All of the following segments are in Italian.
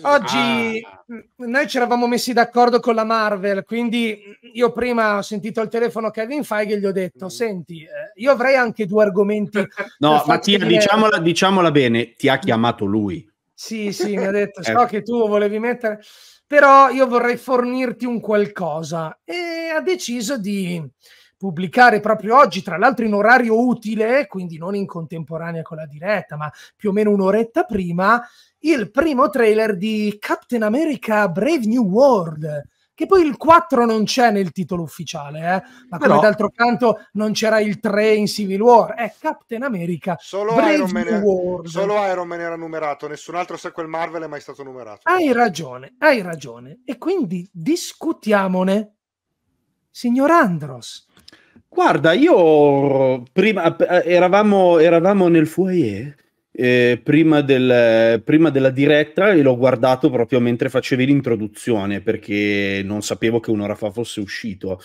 Oggi ah. noi ci eravamo messi d'accordo con la Marvel, quindi io prima ho sentito al telefono Kevin Feige e gli ho detto: mm. Senti, eh, io avrei anche due argomenti. no, Mattia, dire... diciamola, diciamola bene, ti ha chiamato lui. Sì, sì, mi ha detto: So che tu volevi mettere, però io vorrei fornirti un qualcosa. E ha deciso di pubblicare proprio oggi, tra l'altro in orario utile, quindi non in contemporanea con la diretta, ma più o meno un'oretta prima, il primo trailer di Captain America Brave New World. Che poi il 4 non c'è nel titolo ufficiale, eh? ma come d'altro canto non c'era il 3 in Civil War, è Captain America solo Brave Iron New Man World. Solo Iron Man era numerato, nessun altro sequel Marvel è mai stato numerato. Hai ragione, hai ragione. E quindi discutiamone, signor Andros. Guarda, io prima eh, eravamo, eravamo nel foyer eh, prima, del, prima, della diretta e l'ho guardato proprio mentre facevi l'introduzione perché non sapevo che un'ora fa fosse uscito.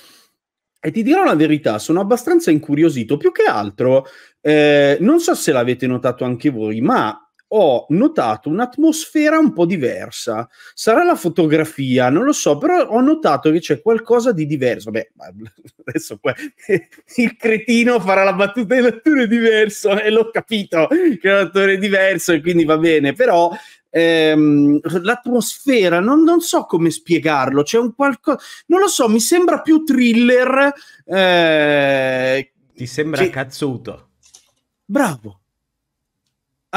E ti dirò la verità, sono abbastanza incuriosito. Più che altro, eh, non so se l'avete notato anche voi, ma ho notato un'atmosfera un po' diversa. Sarà la fotografia, non lo so, però ho notato che c'è qualcosa di diverso. Beh, adesso qua, il cretino farà la battuta di l'attore diverso e l'ho capito che è un attore diverso e quindi va bene, però ehm, l'atmosfera non, non, so come spiegarlo, c'è un qualcosa, non lo so, mi sembra più thriller. Eh, Ti sembra che... cazzuto. Bravo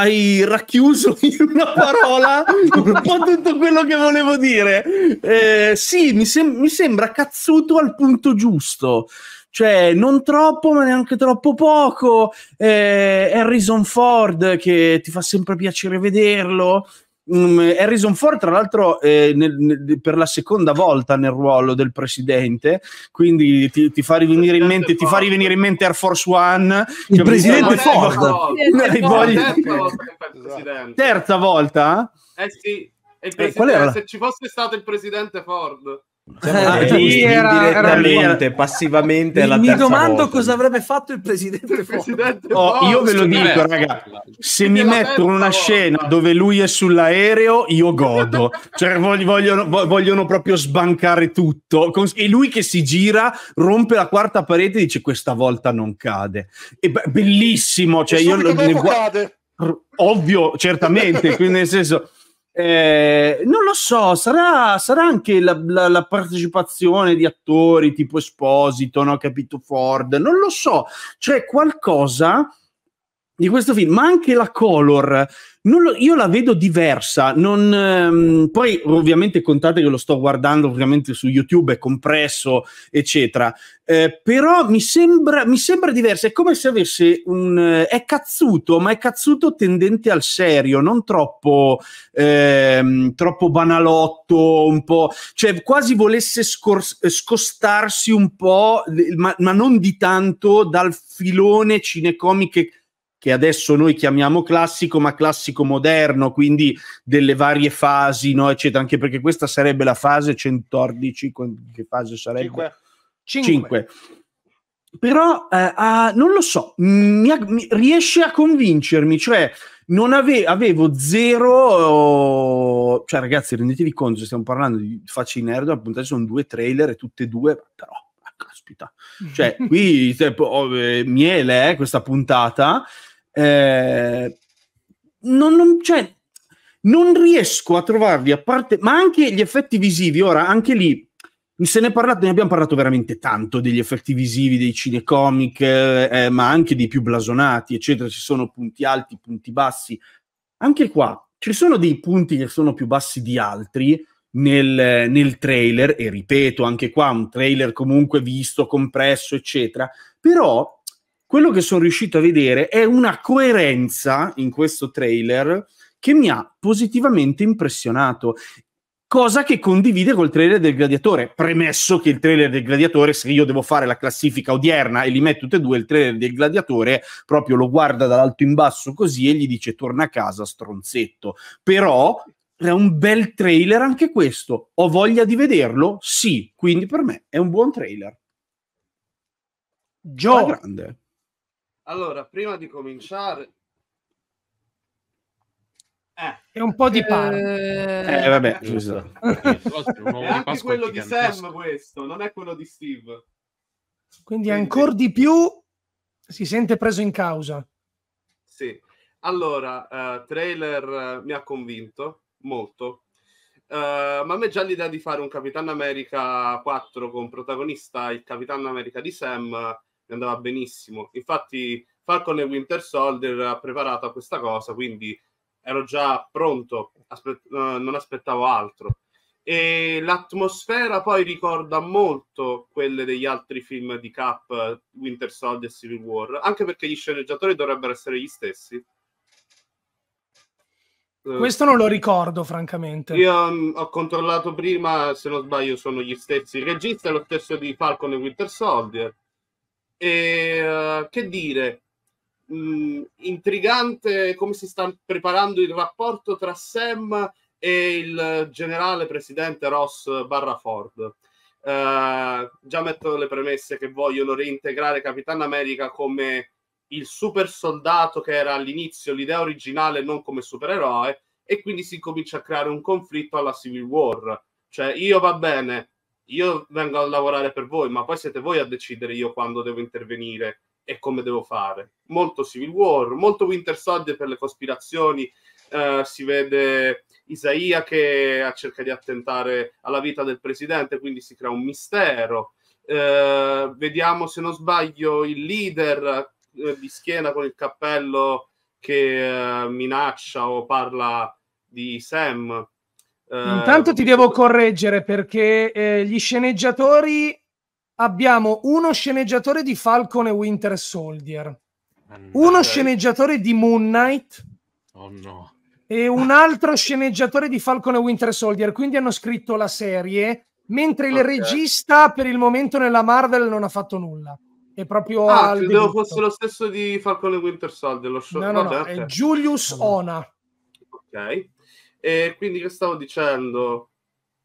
hai racchiuso in una parola un po' tutto quello che volevo dire. Eh, sì, mi, sem- mi, sembra cazzuto al punto giusto. Cioè, non troppo, ma neanche troppo poco. Eh, Harrison Ford, che ti fa sempre piacere vederlo. Um, Harrison Ford, tra l'altro, eh, nel, nel, per la seconda volta nel ruolo del presidente, quindi ti, ti, fa, rivenire in mente, ti fa rivenire in mente Air Force One. Il presidente Ford. Volta. Terza volta? Eh sì, eh, se ci fosse stato il presidente Ford. Ah, lì era, direttamente, era passivamente. Mi, mi domando volta. cosa avrebbe fatto il presidente, il presidente oh, Io ve lo dico, raga. Se mi mettono una scena dove lui è sull'aereo, io godo. cioè, vogliono, vogliono, proprio sbancare tutto. E lui che si gira, rompe la quarta parete e dice: Questa volta non cade. E bellissimo. Cioè, io lo, ne guardo. Ovvio, certamente. quindi, nel senso eh, non lo so, sarà, sarà anche la, la, la, partecipazione di attori tipo Esposito, no? capito Ford, non lo so, c'è qualcosa di questo film, ma anche la color, lo, io la vedo diversa. Non, ehm, poi, ovviamente, contate che lo sto guardando ovviamente su YouTube, è compresso, eccetera. Eh, però mi sembra, mi sembra diversa. È come se avesse un. Eh, è cazzuto, ma è cazzuto tendente al serio, non troppo, ehm, troppo banalotto, un po'. cioè quasi volesse scor- scostarsi un po', ma, ma non di tanto dal filone cinecomiche che adesso noi chiamiamo classico, ma classico moderno, quindi delle varie fasi, no, eccetera, anche perché questa sarebbe la fase 114, che fase sarebbe? 5. 5. Però eh, uh, non lo so, mi, mi, riesce a convincermi, cioè non ave, avevo zero, oh, cioè ragazzi rendetevi conto, stiamo parlando di facci nerd, appunto sono due trailer e tutte e due, però caspita, cioè qui oh, eh, miele eh, questa puntata eh, non, non, cioè, non riesco a trovarli a parte, ma anche gli effetti visivi, ora anche lì se ne, parlato, ne abbiamo parlato veramente tanto degli effetti visivi dei cinecomic, eh, ma anche dei più blasonati, eccetera. Ci sono punti alti, punti bassi. Anche qua ci sono dei punti che sono più bassi di altri nel, nel trailer, e ripeto, anche qua un trailer comunque visto, compresso, eccetera. Però quello che sono riuscito a vedere è una coerenza in questo trailer che mi ha positivamente impressionato cosa che condivide col trailer del Gladiatore. Premesso che il trailer del Gladiatore, se io devo fare la classifica odierna e li metto tutti e due, il trailer del Gladiatore proprio lo guarda dall'alto in basso così e gli dice torna a casa, stronzetto. Però è un bel trailer anche questo. Ho voglia di vederlo? Sì, quindi per me è un buon trailer. Joe. grande. Allora, prima di cominciare... Eh. È un po' di pane. Eh, Eh, vabbè, giusto. è anche quello di Sam questo, non è quello di Steve. Quindi, Quindi ancora di più si sente preso in causa. Sì. Allora, uh, trailer uh, mi ha convinto molto. Uh, ma a me già l'idea di fare un Capitan America 4 con protagonista il Capitan America di Sam andava benissimo. Infatti, Falcon e Winter Soldier ha preparato a questa cosa, quindi ero già pronto, aspe- non aspettavo altro. E l'atmosfera poi ricorda molto quelle degli altri film di Cap, Winter Soldier e Civil War, anche perché gli sceneggiatori dovrebbero essere gli stessi. Eh, Questo non lo ricordo, francamente. Io um, ho controllato prima, se non sbaglio, sono gli stessi. Il regista è lo stesso di Falcon e Winter Soldier. E uh, che dire, mh, mm, intrigante come si sta preparando il rapporto tra Sam e il generale presidente Ross barra Ford. Uh, già metto le premesse che vogliono reintegrare Capitan America come il super soldato che era all'inizio l'idea originale, non come supereroe, e quindi si comincia a creare un conflitto alla Civil War. Cioè, io va bene, io vengo a lavorare per voi, ma poi siete voi a decidere io quando devo intervenire e come devo fare. Molto Civil War, molto Winter Soldier per le cospirazioni. Uh, si vede Isaia che cerca di attentare alla vita del presidente, quindi si crea un mistero. Uh, vediamo, se non sbaglio, il leader uh, di schiena con il cappello che minaccia o parla di Sam. Intanto ti devo correggere perché eh, gli sceneggiatori abbiamo uno sceneggiatore di Falcon e Winter Soldier, uno sceneggiatore di Moon Knight. Oh no e un altro sceneggiatore di Falcon e Winter Soldier. Quindi hanno scritto la serie, mentre il okay. regista per il momento nella Marvel non ha fatto nulla. È proprio ah, credevo fosse lo stesso di Falcon e Winter Soldier. Lo show... No, no, no, è Julius Ona. Ok. E quindi che stavo dicendo?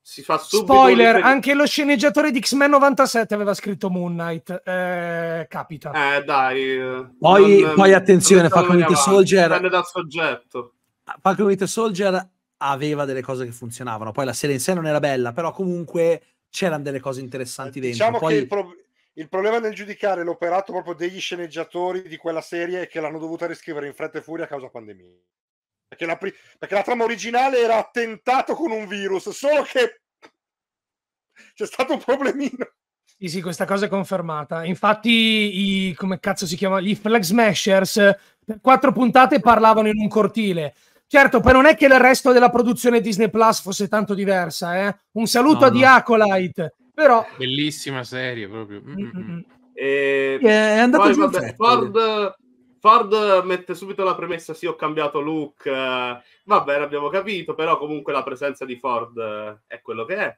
Si fa subito Spoiler, rifer- anche lo sceneggiatore di X-Men 97 aveva scritto Moon Knight. Eh, capita. Eh, dai. Poi, non, poi attenzione, Falcon Winter Soldier. Dipende dal soggetto. Falcon Winter Soldier aveva delle cose che funzionavano. Poi la serie in sé non era bella, però comunque c'erano delle cose interessanti dentro. Diciamo Poi... che il, pro- il, problema nel giudicare l'operato proprio degli sceneggiatori di quella serie è che l'hanno dovuta riscrivere in fretta e furia a causa pandemia. Perché la, pri- perché la trama originale era attentato con un virus, solo che c'è stato un problemino. Sì, sì, questa cosa è confermata. Infatti, i, come cazzo si chiama? Gli Flag Smashers per quattro puntate parlavano in un cortile. Certo, poi non è che il resto della produzione Disney Plus fosse tanto diversa, eh? Un saluto no, a no. Acolyte, però... Bellissima serie, proprio. Mm-hmm. E... È andato poi, vabbè, Ford, Ford mette subito la premessa, sì, ho cambiato look, eh, vabbè, l'abbiamo capito, però comunque la presenza di Ford eh, è quello che è.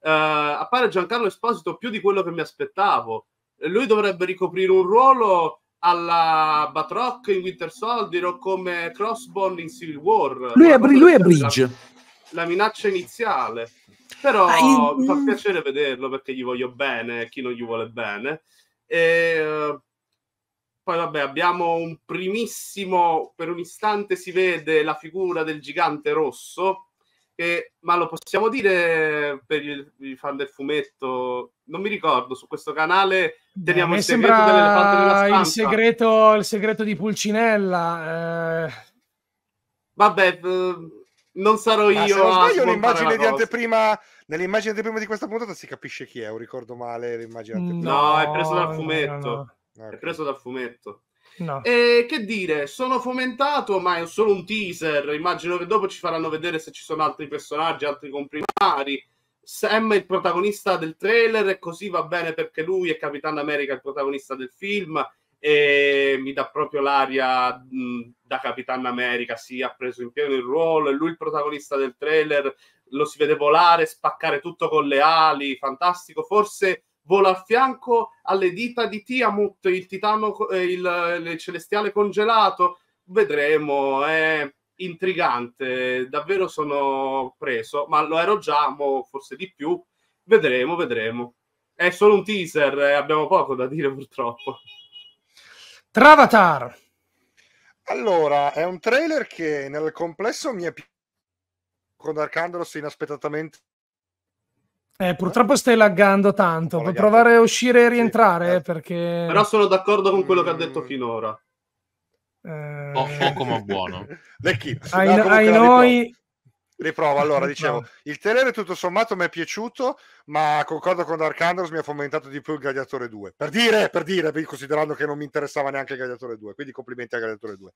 Uh, appare Giancarlo Esposito più di quello che mi aspettavo. Lui dovrebbe ricoprire un ruolo alla Batroc in Winter Soldier o come Crossbone in Civil War. Lui è, lui è Bridge. La, la, minaccia iniziale. Però ah, mi fa piacere vederlo perché gli voglio bene, chi non gli vuole bene. E, uh, poi vabbè, abbiamo un primissimo, per un istante si vede la figura del gigante rosso che, ma lo possiamo dire per i fan del fumetto? Non mi ricordo, su questo canale teniamo Beh, il segreto dell'elefante nella stanza. Il segreto, il segreto di Pulcinella. Eh... Vabbè, non sarò io. Se non sbaglio, l'immagine di anteprima, nell'immagine di anteprima di questa puntata si capisce chi è, o ricordo male l'immagine anteprima. No, è preso dal fumetto. No, no. È preso dal fumetto. No. E che dire, sono fomentato, ma è solo un teaser. Immagino che dopo ci faranno vedere se ci sono altri personaggi, altri comprimari. Sam è il protagonista del trailer e così va bene perché lui è Capitan America, il protagonista del film e mi dà proprio l'aria mh, da Capitan America, si sì, ha preso in pieno il ruolo, è lui il protagonista del trailer, lo si vede volare, spaccare tutto con le ali, fantastico, forse vola a fianco alle dita di Tiamut, il titano, eh, il, il celestiale congelato. Vedremo, è intrigante, davvero sono preso, ma lo ero già, forse di più. Vedremo, vedremo. È solo un teaser, eh, abbiamo poco da dire purtroppo. Travatar. Allora, è un trailer che nel complesso mi è piaciuto inaspettatamente eh, purtroppo stai laggando tanto. Puoi provare a uscire e rientrare? Perché... Però sono d'accordo con quello che ha detto finora. Eh... Poco ma buono. ai, no, ai noi... Riprovo, allora dicevo, il trailer tutto sommato mi è piaciuto, ma concordo con Dark Andros mi ha fomentato di più il Gladiatore 2. Per dire, per dire, considerando che non mi interessava neanche il Gladiatore 2, quindi complimenti al Gladiatore 2.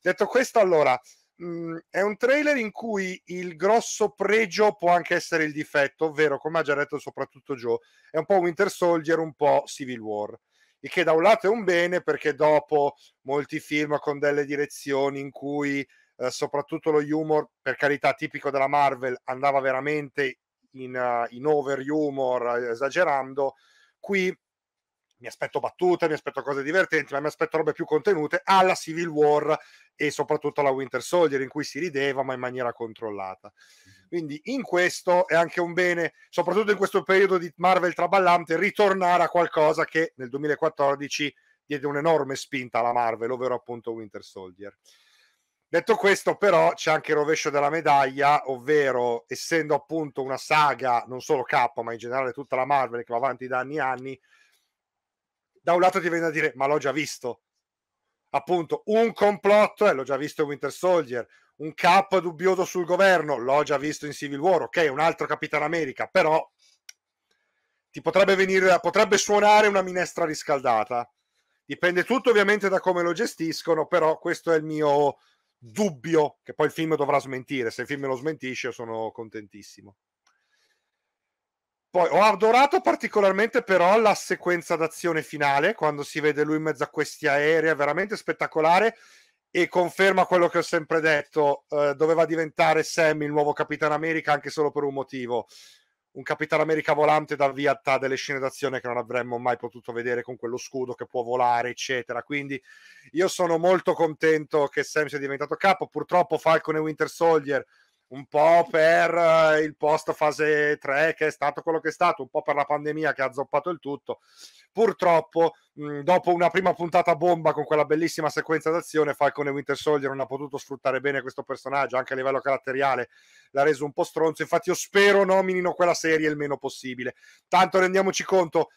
Detto questo, allora, mm, è un trailer in cui il grosso pregio può anche essere il difetto, ovvero, come ha già detto soprattutto Joe, è un po' Winter Soldier, un po' Civil War. Il che da un lato è un bene perché dopo molti film con delle direzioni in cui eh, soprattutto lo humor, per carità, tipico della Marvel, andava veramente in, uh, in over humor, esagerando, qui mi aspetto battute, mi aspetto cose divertenti, ma mi aspetto robe più contenute alla Civil War e soprattutto alla Winter Soldier in cui si rideva ma in maniera controllata. Quindi in questo è anche un bene, soprattutto in questo periodo di Marvel traballante, ritornare a qualcosa che nel 2014 diede un'enorme spinta alla Marvel, ovvero appunto Winter Soldier. Detto questo, però, c'è anche il rovescio della medaglia, ovvero essendo appunto una saga, non solo K, ma in generale tutta la Marvel che va avanti da anni e anni, da un lato ti viene da dire, ma l'ho già visto. Appunto, un complotto, eh, l'ho già visto in Winter Soldier, un cap dubbioso sul governo, l'ho già visto in Civil War, ok, un altro Capitan America, però ti potrebbe venire, potrebbe suonare una minestra riscaldata. Dipende tutto ovviamente da come lo gestiscono, però questo è il mio dubbio, che poi il film dovrà smentire. Se il film lo smentisce, sono contentissimo. Poi ho adorato particolarmente però la sequenza d'azione finale, quando si vede lui in mezzo a questi aerei, è veramente spettacolare e conferma quello che ho sempre detto, eh, doveva diventare Sam il nuovo Capitan America anche solo per un motivo. Un Capitan America volante dà via a delle scene d'azione che non avremmo mai potuto vedere con quello scudo che può volare, eccetera. Quindi io sono molto contento che Sam sia diventato capo. Purtroppo Falcon e Winter Soldier un po' per uh, il post fase 3 che è stato quello che è stato, un po' per la pandemia che ha zoppato il tutto. Purtroppo, mh, dopo una prima puntata bomba con quella bellissima sequenza d'azione, Falcon e Winter Soldier non ha potuto sfruttare bene questo personaggio, anche a livello caratteriale l'ha reso un po' stronzo. Infatti io spero nominino quella serie il meno possibile. Tanto rendiamoci conto,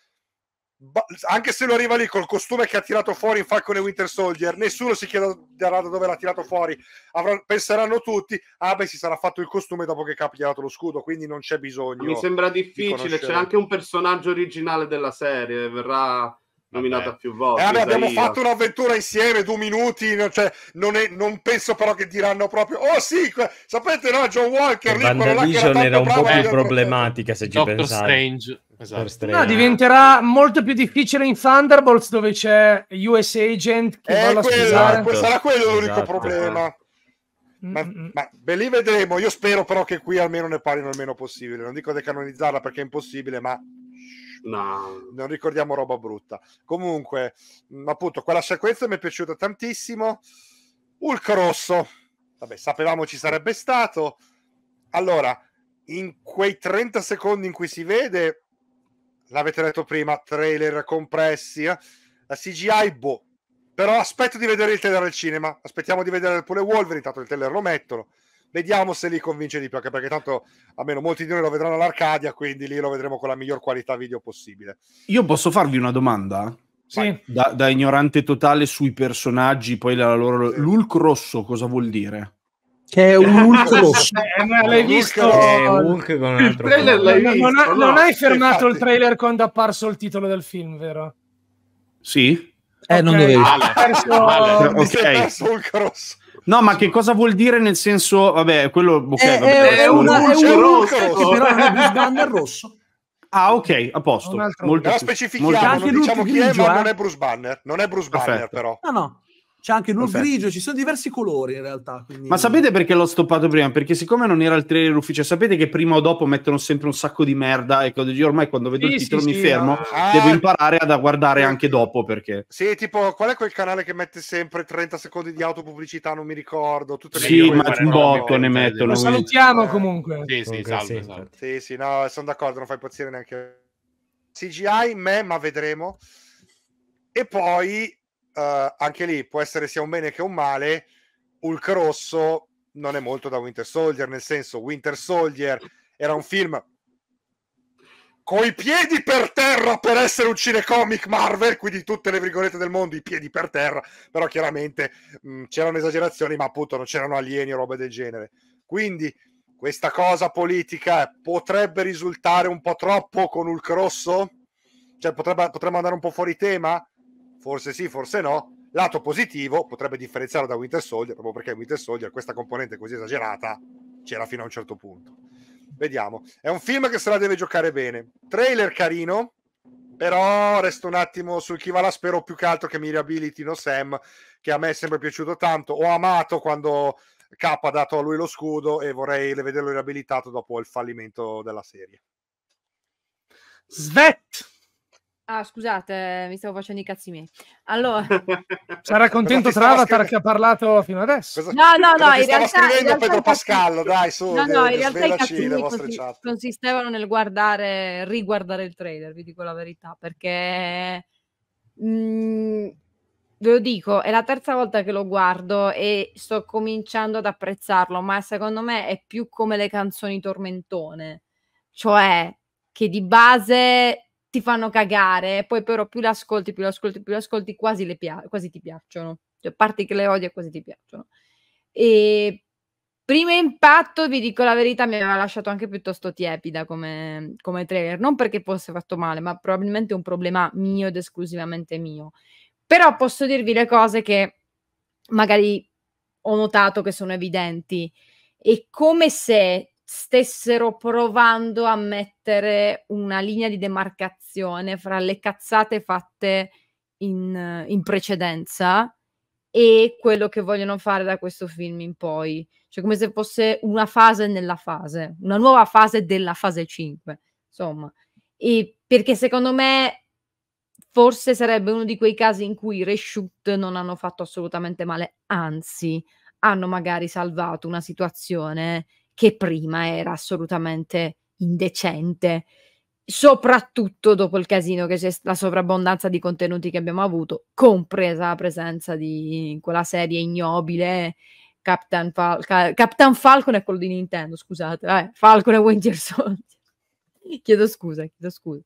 anche se lo arriva lì col costume che ha tirato fuori in Falcon e Winter Soldier, nessuno si chiederà da dove l'ha tirato fuori. Avrà, penseranno tutti, ah beh, si sarà fatto il costume dopo che ha dato lo scudo, quindi non c'è bisogno. Mi sembra difficile, di c'è anche un personaggio originale della serie, verrà nominata vabbè. più volte. Eh, vabbè, abbiamo fatto un'avventura insieme, due minuti, cioè, non, è, non, penso però che diranno proprio, oh sì, sapete no, John Walker, lì, era, era un po' più problematica se ci Doctor pensate. Strange. Esatto. No, diventerà molto più difficile in Thunderbolts dove c'è US Agent che eh, quello, esatto. sarà quello l'unico esatto. problema. Ma, ma beh, lì vedremo. Io spero però che qui almeno ne parlino il meno possibile. Non dico decanonizzarla perché è impossibile, ma no. non ricordiamo roba brutta. Comunque, appunto, quella sequenza mi è piaciuta tantissimo. Hulk rosso, vabbè, sapevamo ci sarebbe stato. Allora, in quei 30 secondi in cui si vede, l'avete detto prima, trailer compressi, eh? la CGI, boh. Però aspetto di vedere il trailer al cinema, aspettiamo di vedere pure Wolverine, tanto il trailer lo mettono. Vediamo se li convince di più, anche perché tanto almeno molti di noi lo vedranno all'Arcadia, quindi lì lo vedremo con la miglior qualità video possibile. Io posso farvi una domanda? Sì. Da, da ignorante totale sui personaggi, poi la loro... Sì. L'Ulk rosso cosa vuol dire? Che è un Hulk rosso. Eh, l'hai visto? È Hulk con un altro trailer l'hai visto, non, ha, no? non, hai fermato Infatti. il trailer quando è apparso il titolo del film, vero? Sì. Eh, okay. non dovevi. Perso... ok. Hulk rosso. No, ma che cosa vuol dire nel senso, vabbè, quello okay, è, vabbè, è, una, è un rosso, rosso. però è Bruce Banner rosso. Ah, ok, a posto. Molto però specifichiamo, non diciamo chi è, ma non è Bruce Banner. Non è Bruce Banner, Perfetto. però. No, no. C'è anche l'ul grigio, ci sono diversi colori in realtà. Quindi... Ma sapete perché l'ho stoppato prima? Perché siccome non era il trailer ufficiale, sapete che prima o dopo mettono sempre un sacco di merda e io ormai quando vedo sì, il titolo sì, mi sì, fermo, ah, devo imparare a guardare anche dopo perché... Sì, tipo, qual è quel canale che mette sempre 30 secondi di autopubblicità, non mi ricordo. Tutte le sì, ma un botto ne mettono. Lo salutiamo comunque. Sì, sì, salve, salve. Sì, sì, no, sono d'accordo, non fa impazzire neanche... CGI, me, ma vedremo. E poi uh, anche lì può essere sia un bene che un male. Hulk rosso non è molto da Winter Soldier, nel senso Winter Soldier era un film coi piedi per terra per essere un cinecomic Marvel, quindi tutte le virgolette del mondo, i piedi per terra, però chiaramente mh, c'erano esagerazioni, ma appunto non c'erano alieni o robe del genere. Quindi questa cosa politica potrebbe risultare un po' troppo con Hulk rosso? Cioè potrebbe, potremmo andare un po' fuori tema? Forse sì, forse no. Lato positivo, potrebbe differenziarlo da Winter Soldier, proprio perché Winter Soldier questa componente così esagerata c'era fino a un certo punto. Vediamo. È un film che se la deve giocare bene. Trailer carino, però resto un attimo sul chi va là. Spero più che altro che mi riabilitino Sam, che a me è sempre piaciuto tanto. Ho amato quando K ha dato a lui lo scudo e vorrei vederlo riabilitato dopo il fallimento della serie. Svet! Ah, scusate, mi stavo facendo i cazzi miei. Allora, sarà contento tra Avatar che ha parlato fino adesso. Cosa, no, no, no, in realtà, scrivendo in realtà Pedro Pascal, dai, su, no, no, in realtà i cazzi le consi- consistevano nel guardare, riguardare il trailer, vi dico la verità, perché mh, mm, ve lo dico, è la terza volta che lo guardo e sto cominciando ad apprezzarlo, ma secondo me è più come le canzoni tormentone, cioè che di base ti fanno cagare, poi però più le ascolti, più le ascolti, più le ascolti, quasi, le pia- quasi ti piacciono. Cioè, parti che le odi e quasi ti piacciono. E primo impatto, vi dico la verità, mi aveva lasciato anche piuttosto tiepida come, come trailer. Non perché fosse fatto male, ma probabilmente un problema mio ed esclusivamente mio. Però posso dirvi le cose che magari ho notato che sono evidenti. È come se stessero provando a mettere una linea di demarcazione fra le cazzate fatte in, in precedenza e quello che vogliono fare da questo film in poi. Cioè come se fosse una fase nella fase, una nuova fase della fase 5, insomma. E perché secondo me forse sarebbe uno di quei casi in cui i reshoot non hanno fatto assolutamente male, anzi hanno magari salvato una situazione che prima era assolutamente indecente, soprattutto dopo il casino che c'è la sovrabbondanza di contenuti che abbiamo avuto, compresa la presenza di quella serie ignobile Captain, Fal- Captain Falcon è quello di Nintendo, scusate, eh, Falcon e Winter Soldier. chiedo scusa, chiedo scusa.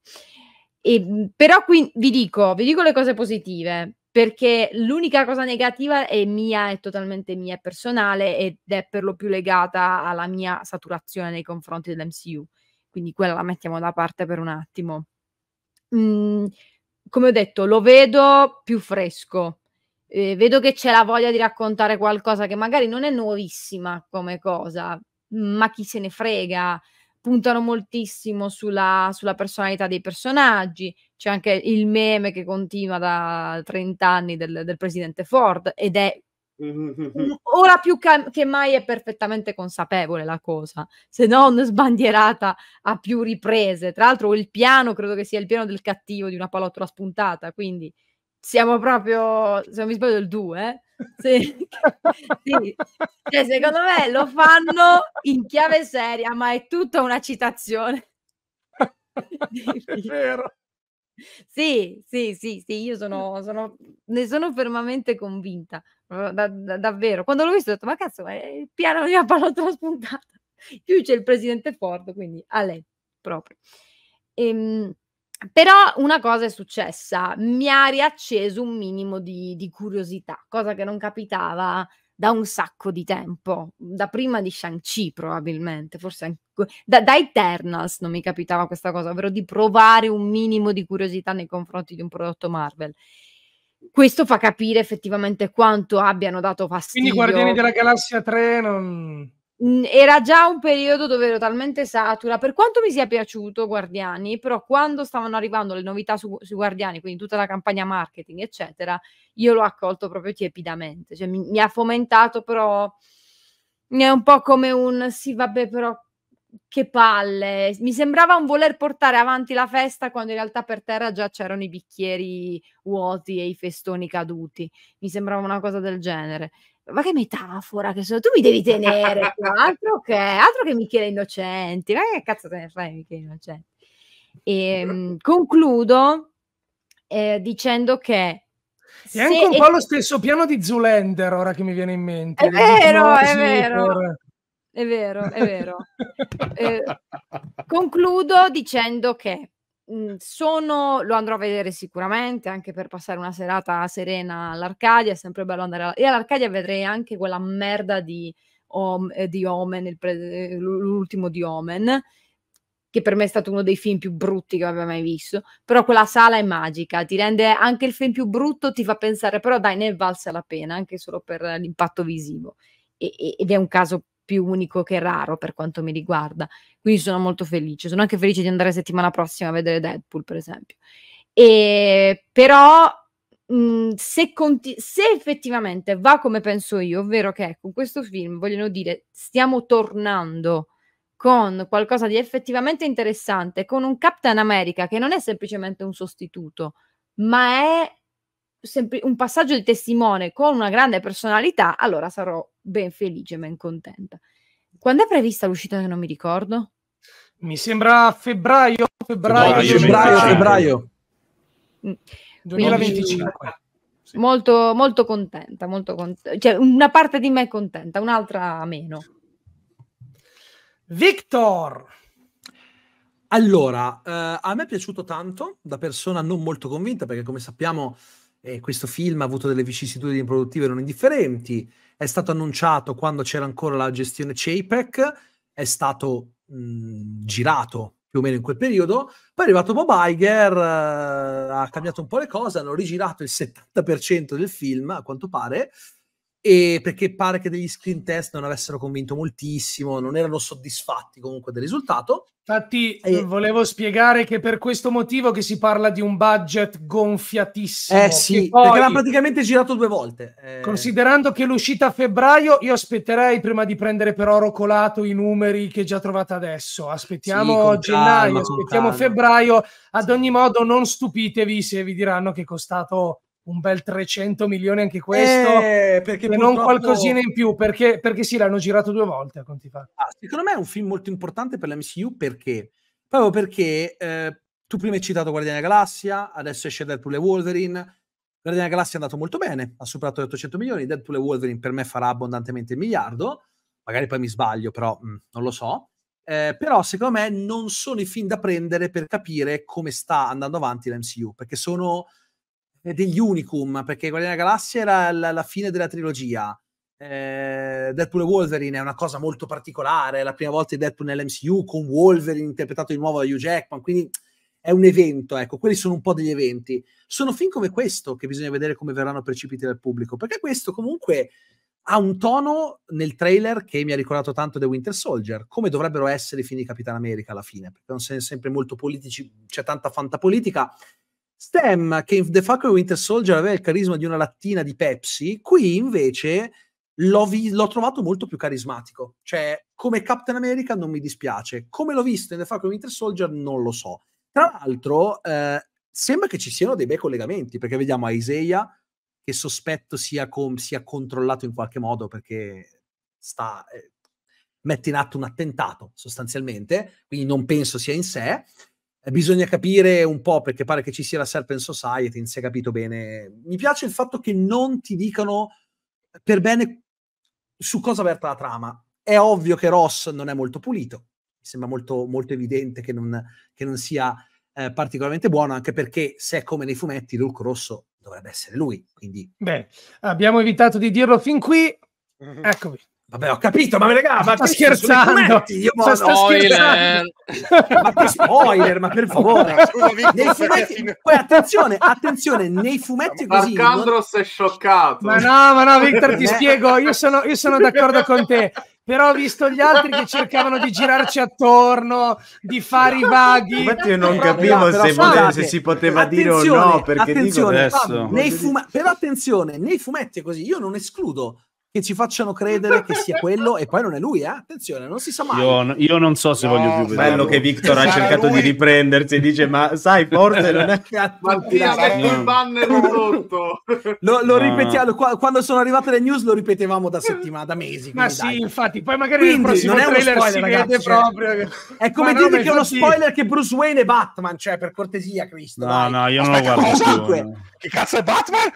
E, però qui vi dico, vi dico le cose positive perché l'unica cosa negativa è mia, è totalmente mia, personale ed è per lo più legata alla mia saturazione nei confronti dell'MCU. Quindi quella la mettiamo da parte per un attimo. Mm, come ho detto, lo vedo più fresco. Eh, vedo che c'è la voglia di raccontare qualcosa che magari non è nuovissima come cosa, ma chi se ne frega puntano moltissimo sulla, sulla, personalità dei personaggi. C'è anche il meme che continua da 30 anni del, del presidente Ford ed è ora più che mai è perfettamente consapevole la cosa, se non sbandierata a più riprese. Tra l'altro il piano credo che sia il piano del cattivo di una palottola spuntata, quindi siamo proprio, se non mi sbaglio, il 2. Sì. sì. Cioè, secondo me lo fanno in chiave seria, ma è tutta una citazione. è vero. Sì, sì, sì, sì, io sono, sono, ne sono fermamente convinta, da, da, davvero. Quando l'ho visto ho detto, ma cazzo, è il piano di una palottola spuntata. Più c'è il presidente Ford, quindi a lei proprio. Ehm, però una cosa è successa, mi ha riacceso un minimo di, di curiosità, cosa che non capitava da un sacco di tempo, da prima di Shang-Chi probabilmente, forse anche, da, da Eternals non mi capitava questa cosa, ovvero di provare un minimo di curiosità nei confronti di un prodotto Marvel. Questo fa capire effettivamente quanto abbiano dato fastidio. Quindi Guardiani della Galassia 3 non... Mhmm, era già un periodo dove ero talmente satura, per quanto mi sia piaciuto Guardiani, però quando stavano arrivando le novità su, su Guardiani, quindi tutta la campagna marketing, eccetera, io l'ho accolto proprio tiepidamente, cioè mi, mi ha fomentato però è un po' come un sì vabbè però che palle, mi sembrava un voler portare avanti la festa quando in realtà per terra già c'erano i bicchieri vuoti e i festoni caduti, mi sembrava una cosa del genere ma che metafora che sono, tu mi devi tenere altro che, altro che Michele Innocenti, ma che cazzo te ne fai Michele Innocenti? E, ehm, concludo eh, dicendo che È anche un po' lo stesso piano di Zulander, ora che mi viene in mente. È vero, è vero. È vero, è vero. eh, concludo dicendo che mh, mhmm, sono, lo andrò a vedere sicuramente anche per passare una serata serena all'Arcadia. È sempre bello andare a, e all'Arcadia vedrei anche quella merda di, Om, eh, di Omen, pre, l'ultimo di Omen che per me è stato uno dei film più brutti che abbia mai visto, però quella sala è magica, ti rende anche il film più brutto, ti fa pensare, però dai, ne è valsa la pena, anche solo per l'impatto visivo. E, ed è un caso più unico che raro per quanto mi riguarda. Quindi sono molto felice. Sono anche felice di andare settimana prossima a vedere Deadpool, per esempio. E, però mh, mhmm, se, conti- se, effettivamente va come penso io, ovvero che con questo film vogliono dire stiamo tornando con qualcosa di effettivamente interessante, con un Captain America che non è semplicemente un sostituto, ma è sempl- un passaggio di testimone con una grande personalità, allora sarò ben felice, ben contenta. Quando è prevista l'uscita che non mi ricordo? Mi sembra febbraio, febbraio, febbraio, febbraio. febbraio. 2025. Molto, molto contenta, molto contenta. Cioè, una parte di me è contenta, un'altra meno. Victor. Allora, eh, a me è piaciuto tanto, da persona non molto convinta, perché come sappiamo eh, questo film ha avuto delle vicissitudini produttive non indifferenti, è stato annunciato quando c'era ancora la gestione CEPEC, è stato mh, girato più o meno in quel periodo, poi è arrivato Bob Iger, eh, ha cambiato un po' le cose, hanno rigirato il 70% del film, a quanto pare, e perché pare che degli screen test non avessero convinto moltissimo, non erano soddisfatti comunque del risultato. Infatti e... volevo spiegare che per questo motivo che si parla di un budget gonfiatissimo. Eh sì, poi, perché l'hanno praticamente girato due volte. Eh... Considerando che l'uscita a febbraio, io aspetterei prima di prendere per oro colato i numeri che già trovate adesso. Aspettiamo sì, gennaio, calma, aspettiamo febbraio. Ad ogni modo non stupitevi se vi diranno che è costato un bel 300 milioni anche questo eh, perché e non qualcosina in più perché, perché sì l'hanno girato due volte a conti fatti. Ah, secondo me è un film molto importante per la MCU perché? Proprio perché eh, tu prima hai citato Guardiani della Galassia adesso esce Deadpool e Wolverine. Guardiani della Galassia è andato molto bene ha superato gli 800 milioni Deadpool e Wolverine per me farà abbondantemente il miliardo. Magari poi mi sbaglio però mh, mm, non lo so. Eh, però secondo me non sono i film da prendere per capire come sta andando avanti l'MCU perché sono degli unicum, perché Guardiani della Galassia era la, la fine della trilogia. Eh, Deadpool e Wolverine è una cosa molto particolare, è la prima volta di Deadpool nell'MCU con Wolverine interpretato di nuovo da Hugh Jackman, quindi è un evento, ecco, quelli sono un po' degli eventi. Sono film come questo che bisogna vedere come verranno percepiti dal pubblico, perché questo comunque ha un tono nel trailer che mi ha ricordato tanto The Winter Soldier, come dovrebbero essere i film di Capitan America alla fine, perché sono sempre molto politici, c'è tanta fantapolitica, Stem, che in The Falcon Winter Soldier aveva il carisma di una lattina di Pepsi, qui invece l'ho, vi- l'ho, trovato molto più carismatico. Cioè, come Captain America non mi dispiace. Come l'ho visto in The Falcon Winter Soldier non lo so. Tra l'altro, eh, sembra che ci siano dei bei collegamenti, perché vediamo Isaiah, che sospetto sia, com- sia controllato in qualche modo, perché sta... Eh, mette in atto un attentato sostanzialmente, quindi non penso sia in sé. Eh, bisogna capire un po' perché pare che ci sia la Serpent Society, non si è capito bene. Mi piace il fatto che non ti dicano per bene su cosa verta la trama. È ovvio che Ross non è molto pulito, mi sembra molto, molto evidente che non, che non sia eh, particolarmente buono, anche perché se è come nei fumetti, Luke Rosso dovrebbe essere lui. Quindi... Beh, abbiamo evitato di dirlo fin qui. Eccovi. Vabbè, ho capito, ma raga, ma sto scherzando. Io ma sto scherzando. ma che spoiler, ma per favore. nei fumetti, poi attenzione, attenzione, nei fumetti così. Marcandros non... è scioccato. Ma no, ma no, Victor, ti spiego, io sono, io sono d'accordo con te. Però ho visto gli altri che cercavano di girarci attorno, di fare i vaghi. Infatti io non capivo se, poteva, se, si poteva dire o no, perché dico adesso. Nei fuma- però attenzione, nei fumetti è così, io non escludo che ci facciano credere che sia quello e poi non è lui, eh? attenzione, non si sa mai. Io, io non so se no, voglio più vedere. Bello che Victor ha cercato lui. di riprendersi e dice ma sai, forse non è... Mattia, metti il banner sotto. Lo, lo no. ripetiamo, quando sono arrivate le news lo ripetevamo da settimane, da mesi. Ma sì, dai. infatti, poi magari quindi, nel prossimo non è uno spoiler, ragazzi, cioè, proprio... È come dire no, che è uno spoiler che Bruce Wayne è Batman, cioè per cortesia, Cristo. No, dai. no, io non lo guardo più. Che cazzo è Batman?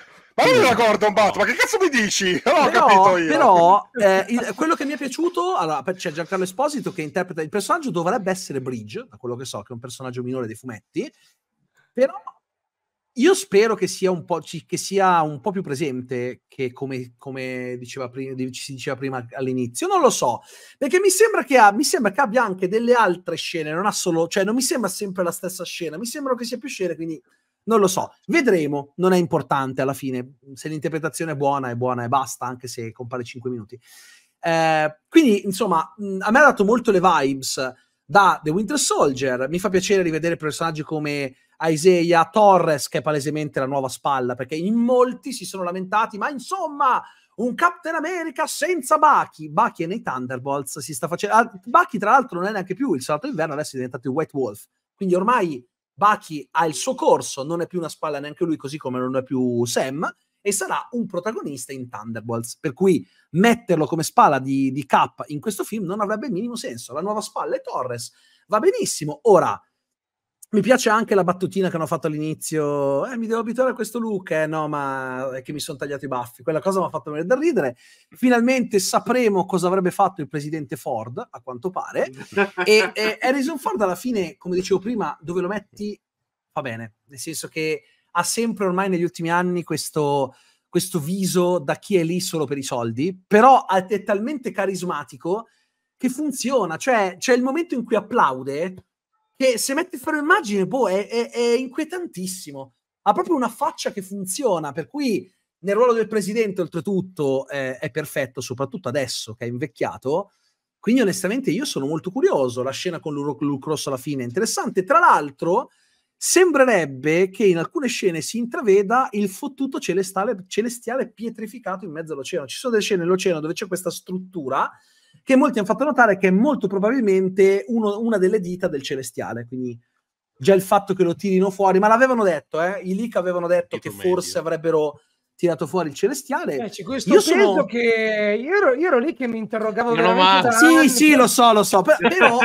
Ma non era Gordon Batman, che cazzo mi dici? Non ho però, capito io. però eh, il- quello che mi è piaciuto, allora, c'è Giancarlo Esposito che interpreta il personaggio, dovrebbe essere Bridge, da quello che so, che è un personaggio minore dei fumetti, però io spero che sia un po', che sia un po' più presente che come, come diceva prima, si diceva prima all'inizio. Non lo so, perché mi sembra, che ha, mi sembra che abbia anche delle altre scene, non ha solo, cioè non mi sembra sempre la stessa scena, mi sembra che sia più scene, quindi non lo so. Vedremo, non è importante alla fine. Se l'interpretazione è buona, è buona e basta, anche se compare 5 minuti. Eh, quindi, insomma, a me ha dato molto le vibes da The Winter Soldier. Mi fa piacere rivedere personaggi come Isaiah Torres, che è palesemente la nuova spalla, perché in molti si sono lamentati, ma insomma, un Captain America senza Bucky. Bucky è nei Thunderbolts, si sta facendo... ah, Bucky, tra l'altro, non è neanche più il Salto Inverno, adesso è diventato il White Wolf. Quindi ormai Bucky ha il suo corso, non è più una spalla neanche lui, così come non è più Sam, e sarà un protagonista in Thunderbolts. Per cui metterlo come spalla di, di Cap in questo film non avrebbe il minimo senso. La nuova spalla è Torres, va benissimo. Ora, mi piace anche la battutina che hanno fatto all'inizio. Eh, mi devo abituare a questo look. Eh, no, ma è che mi sono tagliato i baffi. Quella cosa mi ha fatto venire da ridere. Finalmente sapremo cosa avrebbe fatto il presidente Ford, a quanto pare. e, e Harrison Ford, alla fine, come dicevo prima, dove lo metti va bene. Nel senso che ha sempre ormai negli ultimi anni questo, questo viso da chi è lì solo per i soldi, però è talmente carismatico che funziona. Cioè, c'è il momento in cui applaude che se metti fuori un'immagine, boh, è, è, è inquietantissimo. Ha proprio una faccia che funziona, per cui nel ruolo del presidente, oltretutto, eh, è perfetto, soprattutto adesso che è invecchiato. Quindi, onestamente, io sono molto curioso. La scena con Rosso alla fine è interessante. Tra l'altro, sembrerebbe che in alcune scene si intraveda il fottuto celestiale, celestiale pietrificato in mezzo all'oceano. Ci sono delle scene nell'oceano dove c'è questa struttura che molti hanno fatto notare che è molto probabilmente uno- una delle dita del celestiale. Quindi già il fatto che lo tirino fuori, ma l'avevano detto, eh? i leak avevano detto che forse avrebbero tirato fuori il celestiale. Eh, c'è questo Io sono- che io ero, io ero lì che mi interrogavo veramente da Sì, anni. sì, lo so, lo so, per- però,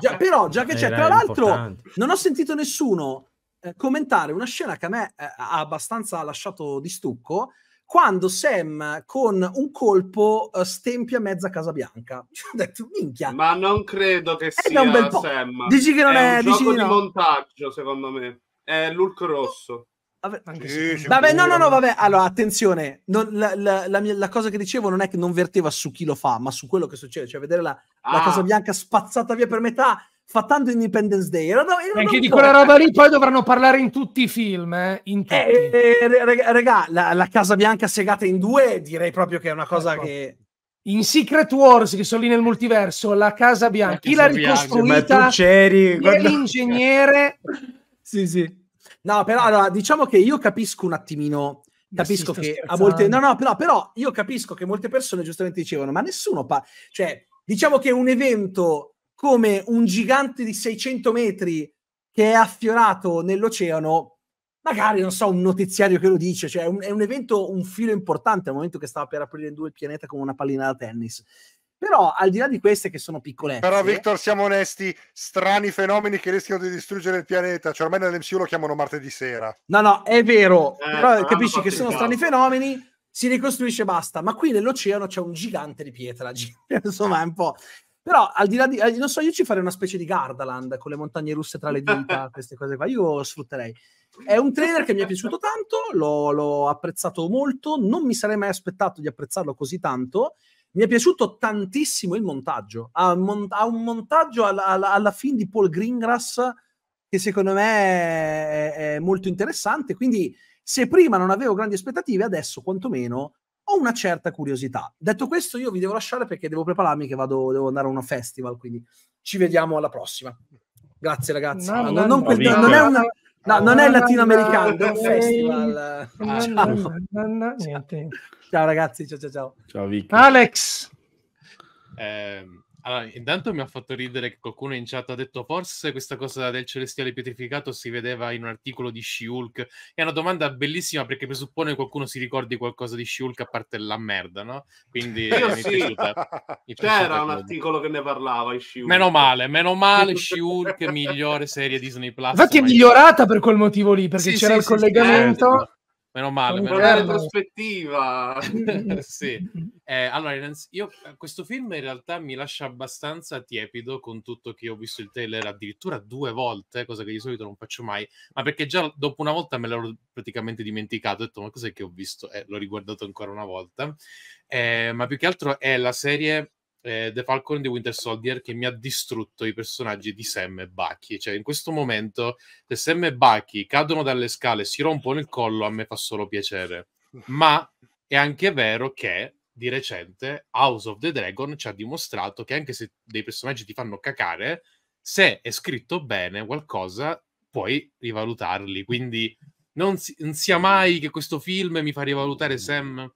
già, però, già che c'è, Era tra l'altro, importante. non ho sentito nessuno eh, commentare una scena che a me eh, ha abbastanza lasciato di stucco, quando Sam con un colpo eh, stempia mezza Casa Bianca. Ho detto, minchia, Ma non credo che È da un sia bel po'. Sam. Dici che non è- un dici gioco di no? montaggio, secondo me. È l'Ulk rosso. Vabbè, Anche Sì, Vabbè, no, no, no, vabbè. Allora, attenzione, non- la, la- la mia- la cosa che dicevo non è che non verteva su chi lo fa, ma su quello che succede. Cioè, vedere la, la Ah. Casa Bianca spazzata via per metà, fa tanto Independence Day. Era era Anche di quella roba lì poi dovranno parlare in tutti i film, eh? in tutti. Eh, eh, re- re- regà, la, la Casa Bianca segata in due, direi proprio che è una cosa Ecco. che... In Secret Wars, che sono lì nel multiverso, la Casa Bianca, chi l'ha Bianca, Ma ricostruita, tu c'eri quando- l'ingegnere, Sì, sì. No, però allora, diciamo che io capisco un attimino... Sì, Capisco che a scherzando. molte... No, no, però, però io capisco che molte persone giustamente dicevano, ma nessuno... Pa... Cioè, diciamo che un evento come un gigante di 600 metri che è affiorato nell'oceano, magari, non so, un notiziario che lo dice, cioè è un, è un evento, un filo importante al momento che stava per aprire in due il pianeta come una pallina da tennis. Però, al di là di queste che sono piccolette... Però, Victor, siamo onesti, strani fenomeni che rischiano di distruggere il pianeta. Cioè, ormai nell'MCU lo chiamano martedì sera. No, no, è vero, Eh, però capisci che sono strani fenomeni, si ricostruisce e basta, ma qui nell'oceano c'è un gigante di pietra, insomma è un po'... Però al di là di... eh, non so, io ci farei una specie di Gardaland con le montagne russe tra le dita, queste cose qua, io sfrutterei. È un trailer che mi è piaciuto tanto, l'ho, l'ho apprezzato molto, non mi sarei mai aspettato di apprezzarlo così tanto. Mi è piaciuto tantissimo il montaggio. Ha, un mon- ha un montaggio alla, alla, alla fine di Paul Greengrass che secondo me è, è molto interessante. Quindi, se prima non avevo grandi aspettative, adesso quantomeno ho una certa curiosità. Detto questo, io vi devo lasciare perché devo prepararmi che vado, devo andare a un festival. Quindi ci vediamo alla prossima. Grazie, ragazzi. No, No, no, non, no, quel- Vico. non è una. No, non è No, latinoamericano, è un festival. No, Ciao. Ciao ragazzi, ciao ciao ciao. Ciao Vic. Alex, Ehm, allora, intanto mi ha fatto ridere che qualcuno in chat ha detto forse questa cosa del celestiale pietrificato si vedeva in un articolo di She-Hulk. È una domanda bellissima perché presuppone che qualcuno si ricordi qualcosa di She-Hulk a parte la merda, no? Quindi Io mi è sì. piaciuta. mi piaciuta C'era un come- articolo che ne parlava. in She-Hulk. Meno male, meno male, She-Hulk, migliore serie Disney Plus. infatti è migliorata per quel motivo lì, perché Sì, c'era sì, il sì, sì, collegamento. Meno male. Meno male. retrospettiva. sì. Eh, allora, io eh, questo film in realtà mi lascia abbastanza tiepido con tutto che ho visto il trailer addirittura due volte, cosa che di solito non faccio mai, ma perché già dopo una volta me l'ero praticamente dimenticato, ho detto ma cos'è che ho visto? E l'ho riguardato ancora una volta. Eh, ma più che altro è la serie eh, The Falcon the Winter Soldier che mi ha distrutto i personaggi di Sam e Bucky. Cioè, in questo momento, se Sam e Bucky cadono dalle scale e si rompono il collo, a me fa solo piacere. Ma è anche vero che di recente House of the Dragon ci ha dimostrato che anche se dei personaggi ti fanno cacare, se è scritto bene qualcosa, puoi rivalutarli. Quindi non, si- non sia mai che questo film mi fa rivalutare Sam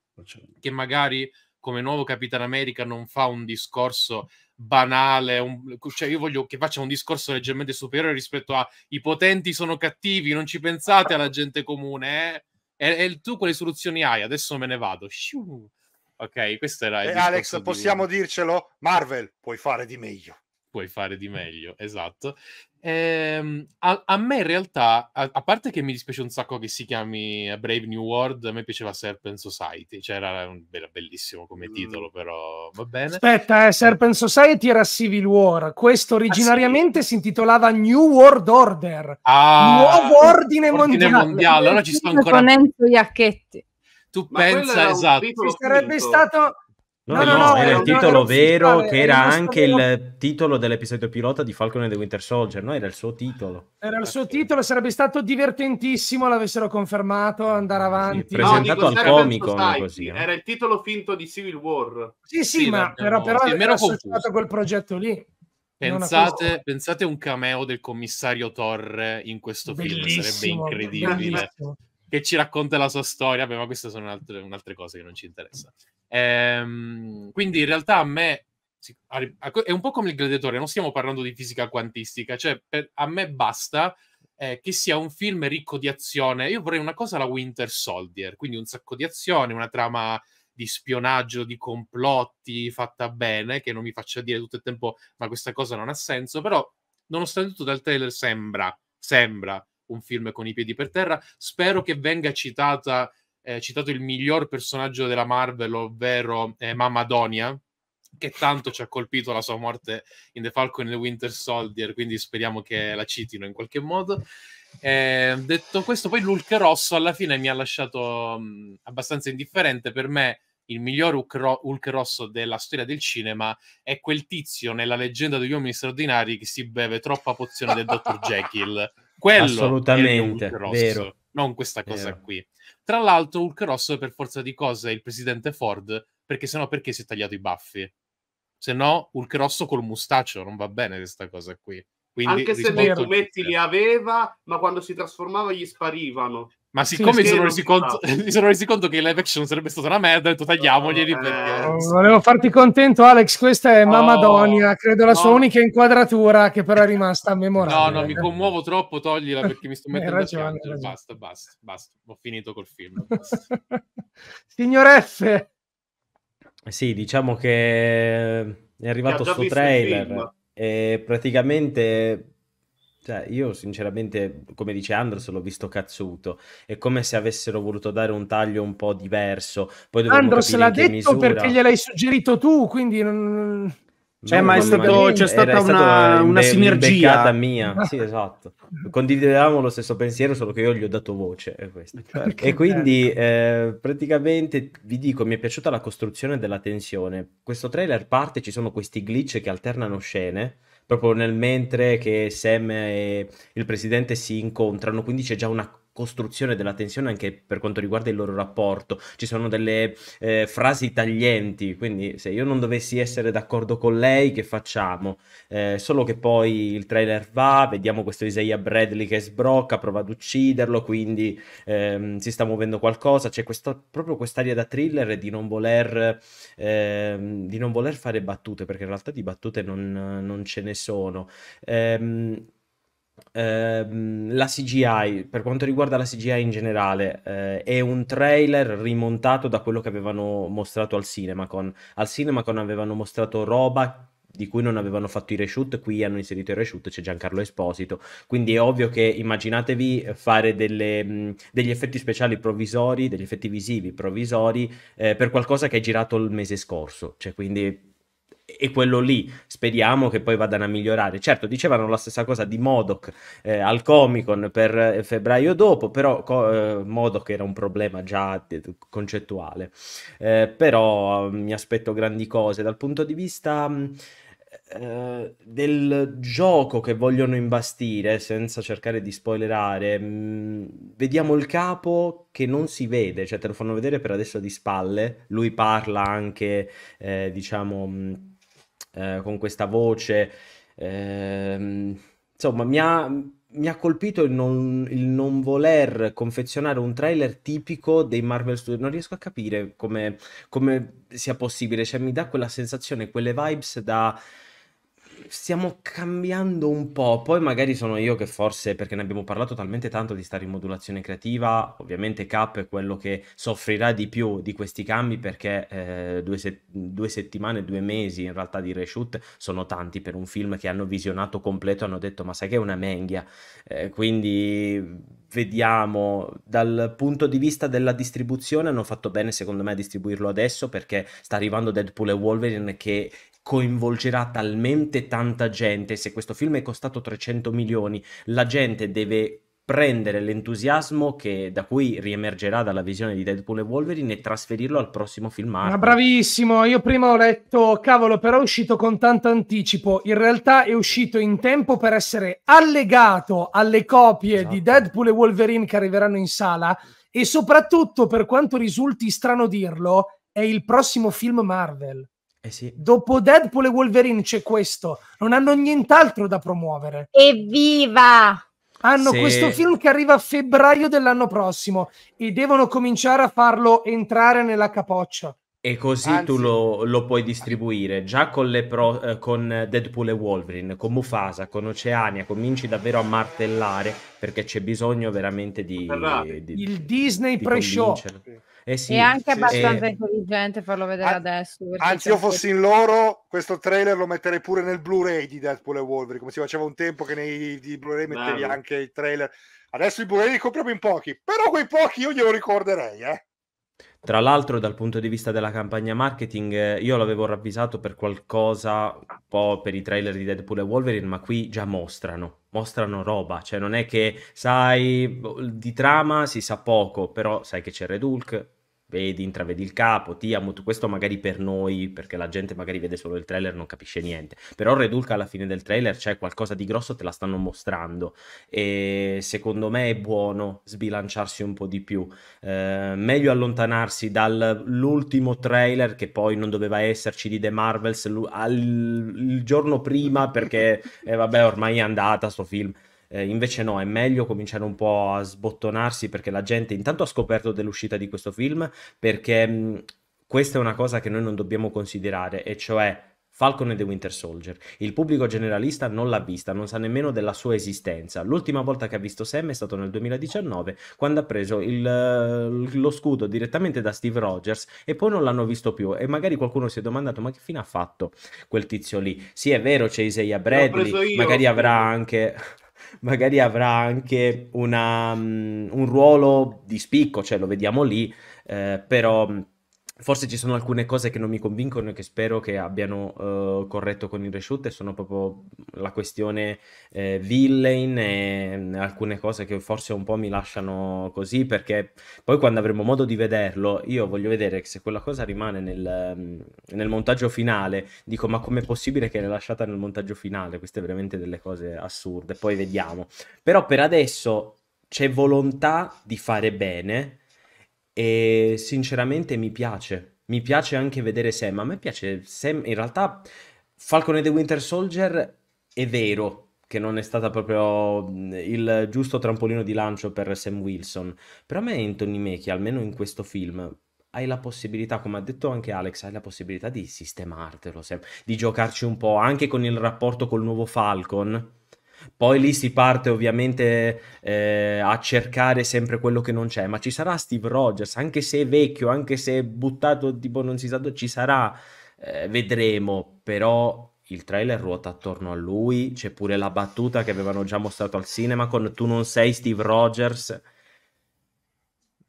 che magari come nuovo Capitan America non fa un discorso banale, un- cioè io voglio che faccia un discorso leggermente superiore rispetto a i potenti sono cattivi, non ci pensate alla gente comune, eh? E, e tu quali soluzioni hai? Adesso me ne vado. Sciù. Ok, questo era il E discorso Alex, di- possiamo dircelo? Marvel, puoi fare di meglio. Puoi fare di meglio, esatto. Ehm, a, a me in realtà, a, a parte che mi dispiace un sacco che si chiami Brave New World, a me piaceva Serpent Society, cioè era, un- era bellissimo come Mm. titolo, però va bene. Aspetta, eh, Serpent Society era Civil War. Questo Ah, sì. originariamente si intitolava New World Order. Ah, Nuovo ordine mondiale. mondiale, allora ci sto ancora... Con Enzo Iacchetti. Tu Ma pensa, esatto. Ci sarebbe stato No, No, no, no, no, era il titolo vero che era anche il titolo dell'episodio pilota di Falcon and the Winter Soldier, no? Era il suo titolo. Era il suo titolo, sarebbe stato divertentissimo l'avessero confermato, andare avanti. Sì, presentato dico al Serpent Comic Con Society, così, eh. Era il titolo finto di Civil War. Sì, sì, Sì, ma però, però era associato a quel progetto lì. Pensate, pensate un cameo del commissario Torre in questo film, sarebbe Bellissimo, incredibile. bellissimo. che ci racconta la sua storia, beh, ma queste sono altre, un'altre cose che non ci interessano. Ehm, quindi in realtà a me è un po' come il gladiatore, non stiamo parlando di fisica quantistica, cioè per- a me basta eh, che sia un film ricco di azione. Io vorrei una cosa alla Winter Soldier, quindi un sacco di azione, una trama di spionaggio, di complotti fatta bene, che non mi faccia dire tutto il tempo ma questa cosa non ha senso, però nonostante tutto dal trailer sembra, sembra un film con i piedi per terra. Spero che venga citata, eh, citato il miglior personaggio della Marvel, ovvero eh, Mamma Donia, che tanto ci ha colpito la sua morte in The Falcon and the Winter Soldier, quindi speriamo che la citino in qualche modo. Eh, detto questo, poi l'Hulk rosso alla fine mi ha lasciato mh, abbastanza indifferente. Per me il miglior Hulk, ro- Hulk rosso della storia del cinema è quel tizio nella leggenda degli uomini straordinari che si beve troppa pozione del Dr. Jekyll. Quello Assolutamente, è il Hulk rosso, vero. Non questa cosa Vero. qui. Tra l'altro, Hulk rosso per forza di cose è il presidente Ford, perché sennò perché si è tagliato i baffi? Se no, Hulk rosso col mustaccio non va bene questa cosa qui. Quindi Anche se nei fumetti li aveva, ma quando si trasformava gli sparivano. Ma siccome Sì, si, sono resi si conto, si sono resi conto che il live action sarebbe stata una merda, ho detto tagliamoglieli Eh, perché... Oh, Volevo farti contento, Alex. Questa è Mamma Oh, Donia, credo la sua no. unica inquadratura che però è rimasta No, memorabile. no, mi commuovo troppo, toglila perché mi sto mettendo a ragione, hai piangere. Basta, basta, basta. Ho finito col film. Signor F, Sì, diciamo che è arrivato Che ha già sto visto il trailer e praticamente, cioè, io sinceramente, come dice Andros, l'ho visto cazzuto. È come se avessero voluto dare un taglio un po' diverso. Poi Andros l'ha detto misura. perché gliel'hai suggerito tu, quindi non... Cioè, ma è non- stato, c'è Era stata stata una, una imbe- sinergia. mia. Sì, esatto. Condividevamo lo stesso pensiero, solo che io gli ho dato voce. Certo. E quindi eh, praticamente vi dico, mi è piaciuta la costruzione della tensione. Questo trailer parte, ci sono questi glitch che alternano scene, proprio nel mentre che Sam e il presidente si incontrano, quindi c'è già una costruzione della tensione anche per quanto riguarda il loro rapporto. Ci sono delle eh, frasi taglienti, quindi se io non dovessi essere d'accordo con lei, che facciamo? Eh, solo che poi il trailer va, vediamo questo Isaiah Bradley che sbrocca, prova ad ucciderlo, quindi ehm, si sta muovendo qualcosa, c'è questo- proprio quest'aria da thriller di non voler, ehm, di non voler fare battute, perché in realtà di battute non, non ce ne sono. Ehm, ehm, la CGI, per quanto riguarda la CGI in generale, eh, è un trailer rimontato da quello che avevano mostrato al CinemaCon. Al CinemaCon avevano mostrato roba di cui non avevano fatto i reshoot, qui hanno inserito il reshoot, c'è Giancarlo Esposito, quindi è ovvio che immaginatevi fare delle, mh, degli effetti speciali provvisori, degli effetti visivi provvisori eh, per qualcosa che è girato il mese scorso, cioè quindi e quello lì speriamo che poi vadano a migliorare. Certo, dicevano la stessa cosa di Modoc eh, al Comic Con per eh, febbraio dopo, però co- eh, Modoc era un problema già concettuale. Eh, però mi aspetto grandi cose dal punto di vista mm, eh, del gioco che vogliono imbastire, senza cercare di spoilerare. Mm, vediamo il capo che non si vede, cioè te lo fanno vedere per adesso di spalle. Lui parla anche, eh, diciamo mm, eh, con questa voce. Eh, insomma, mi ha, mi ha colpito il non, il non, voler confezionare un trailer tipico dei Marvel Studios. Non riesco a capire come, come sia possibile. Cioè, mi dà quella sensazione, quelle vibes da stiamo cambiando un po', poi magari sono io che forse, perché ne abbiamo parlato talmente tanto di stare in modulazione creativa, ovviamente Cap è quello che soffrirà di più di questi cambi perché eh, due, se- due, settimane, due mesi in realtà di reshoot sono tanti per un film che hanno visionato completo hanno detto ma sai che è una menghia, eh, quindi vediamo. Dal punto di vista della distribuzione hanno fatto bene secondo me a distribuirlo adesso perché sta arrivando Deadpool e Wolverine che coinvolgerà talmente tanta gente, se questo film è costato 300 milioni, la gente deve prendere l'entusiasmo che, da cui riemergerà dalla visione di Deadpool e Wolverine e trasferirlo al prossimo film Marvel. Ma bravissimo, io prima ho letto, cavolo, però è uscito con tanto anticipo, in realtà è uscito in tempo per essere allegato alle copie esatto. di Deadpool e Wolverine che arriveranno in sala e soprattutto, per quanto risulti strano dirlo, è il prossimo film Marvel. Eh sì. Dopo Deadpool e Wolverine c'è questo, non hanno nient'altro da promuovere. Evviva! Hanno Se... questo film che arriva a febbraio dell'anno prossimo e devono cominciare a farlo entrare nella capoccia. E così Anzi, tu lo, lo, puoi distribuire già con, le pro, eh, con Deadpool e Wolverine, con Mufasa, con Oceania, cominci davvero a martellare perché c'è bisogno veramente di... di il Disney pre-show. Eh sì, è anche abbastanza intelligente farlo vedere An- adesso. Anzi, io fossi in loro, questo trailer lo metterei pure nel Blu-ray di Deadpool e Wolverine, come si faceva un tempo che nei Blu-ray mettevi Bravo. anche il trailer. Adesso i Blu-ray li compriamo in pochi, però quei pochi io glielo ricorderei, eh. Tra l'altro, dal punto di vista della campagna marketing, eh, io l'avevo ravvisato per qualcosa, un po' per i trailer di Deadpool e Wolverine, ma qui già mostrano, mostrano roba, cioè non è che sai di trama si sa poco, però sai che c'è Red Hulk, vedi, intravedi il capo, Tiamut, questo magari per noi, perché la gente magari vede solo il trailer e non capisce niente, però Redulca alla fine del trailer c'è qualcosa di grosso, te la stanno mostrando. E secondo me è buono sbilanciarsi un po' di più, eh, meglio allontanarsi dall'ultimo trailer che poi non doveva esserci di The Marvels al, il giorno prima perché eh, vabbè ormai è andata sto film eh, invece no, è meglio cominciare un po' a sbottonarsi perché la gente intanto ha scoperto dell'uscita di questo film perché mh, questa è una cosa che noi non dobbiamo considerare e cioè Falcon e The Winter Soldier. Il pubblico generalista non l'ha vista, non sa nemmeno della sua esistenza. L'ultima volta che ha visto Sam è stato nel 2019, quando ha preso il, lo scudo direttamente da Steve Rogers e poi non l'hanno visto più. E magari qualcuno si è domandato: ma che fine ha fatto quel tizio lì? Sì, è vero, c'è Isaiah Bradley, magari avrà anche magari avrà anche una, um, un ruolo di spicco, cioè lo vediamo lì, eh, però Forse ci sono alcune cose che non mi convincono e che spero che abbiano uh, corretto con il reshoot e sono proprio la questione eh, villain e mm, alcune cose che forse un po' mi lasciano così perché poi quando avremo modo di vederlo io voglio vedere se quella cosa rimane nel, mm, nel montaggio finale dico ma com'è possibile che l'hai lasciata nel montaggio finale? Queste veramente delle cose assurde poi vediamo. Però per adesso c'è volontà di fare bene e sinceramente mi piace. Mi piace anche vedere Sam. A me piace Sam. In realtà, Falcon e The Winter Soldier è vero che non è stata proprio il giusto trampolino di lancio per Sam Wilson. Però a me Anthony Mackie, almeno in questo film, hai la possibilità, come ha detto anche Alex, hai la possibilità di sistemartelo, Sam, di giocarci un po' anche con il rapporto col nuovo Falcon poi lì si parte ovviamente eh, a cercare sempre quello che non c'è, ma ci sarà Steve Rogers, anche se è vecchio, anche se è buttato tipo non si sa dove, ci sarà, eh, vedremo, però il trailer ruota attorno a lui, c'è pure la battuta che avevano già mostrato al cinema con tu non sei Steve Rogers?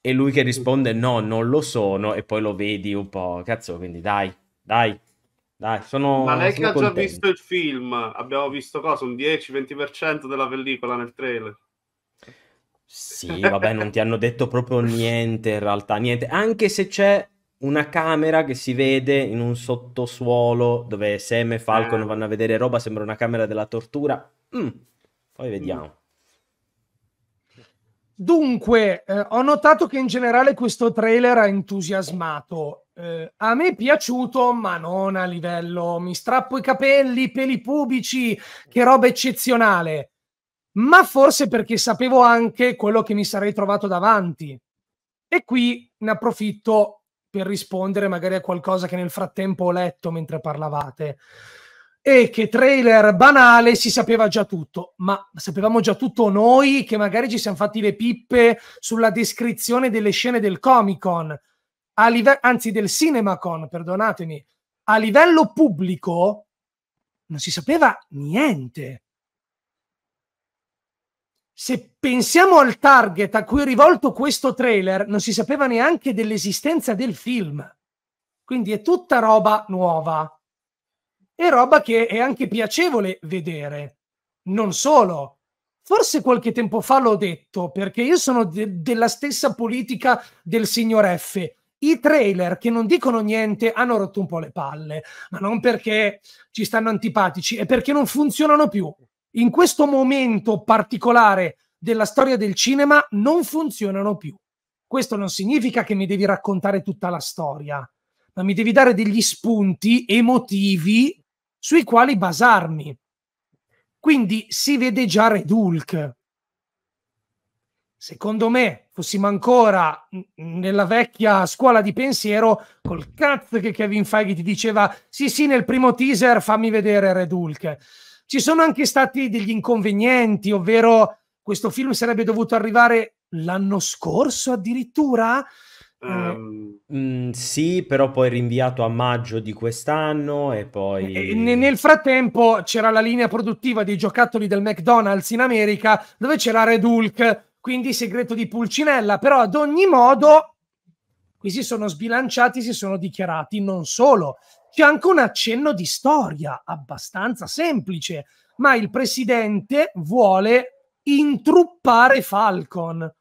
E lui che risponde no, non lo sono e poi lo vedi un po', cazzo, quindi dai, dai, dai, sono Ma lei che sono ha già visto il film, abbiamo visto cosa? Un 10-20% della pellicola nel trailer. Sì, vabbè, non ti hanno detto proprio niente in realtà, niente, anche se c'è una camera che si vede in un sottosuolo dove Sam e Falcon Eh. vanno a vedere roba, sembra una camera della tortura. Mm, Poi vediamo. Dunque, eh, ho notato che in generale questo trailer ha entusiasmato. Eh, a me è piaciuto, ma non a livello mi strappo i capelli, peli pubici, che roba eccezionale. Ma forse perché sapevo anche quello che mi sarei trovato davanti. E qui ne approfitto per rispondere magari a qualcosa che nel frattempo ho letto mentre parlavate. E che trailer banale si sapeva già tutto, ma sapevamo già tutto noi che magari ci siamo fatti le pippe sulla descrizione delle scene del Comic Con, live- anzi del CinemaCon, perdonatemi, a livello pubblico non si sapeva niente. Se pensiamo al target a cui è rivolto questo trailer, non si sapeva neanche dell'esistenza del film. Quindi è tutta roba nuova. E roba che è anche piacevole vedere. Non solo. Forse qualche tempo fa l'ho detto, perché io sono de- della stessa politica del signor F. I trailer che non dicono niente hanno rotto un po' le palle, ma non perché ci stanno antipatici, è perché non funzionano più. In questo momento particolare della storia del cinema non funzionano più. Questo non significa che mi devi raccontare tutta la storia, ma mi devi dare degli spunti emotivi sui quali basarmi. Quindi si vede già Red Hulk. Secondo me, fossimo ancora nella vecchia scuola di pensiero, col cazzo che Kevin Feige ti diceva sì sì nel primo teaser fammi vedere Red Hulk. Ci sono anche stati degli inconvenienti, ovvero questo film sarebbe dovuto arrivare l'anno scorso addirittura. Ehm, Mm, sì, però poi rinviato a maggio di quest'anno e poi... E ne- nel frattempo c'era la linea produttiva dei giocattoli del McDonald's in America dove c'era Red Hulk, quindi segreto di Pulcinella, però ad ogni modo qui si sono sbilanciati, si sono dichiarati non solo, c'è anche un accenno di storia abbastanza semplice, ma il presidente vuole intruppare Falcon.